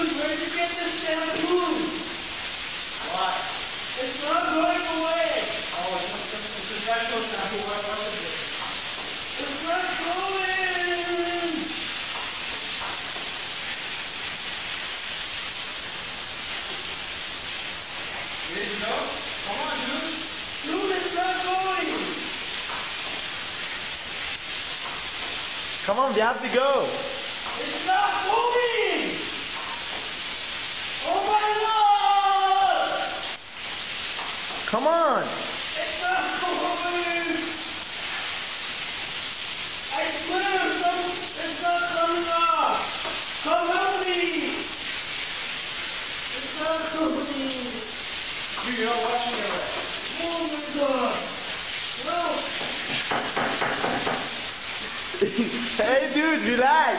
moon. Where'd you get this shampoo? What? It's not going away. Oh, it's not just the projectile now. What was it? It's not going. Ready to go? Come on, dude. Dude, it's not going. Come on, we have to go. It's not moving. Come on. It's not moving. I swear, it's not coming off. Come help me. It's not moving. Dude, you're not watching it right. Oh my god. No. hey, dude, relax.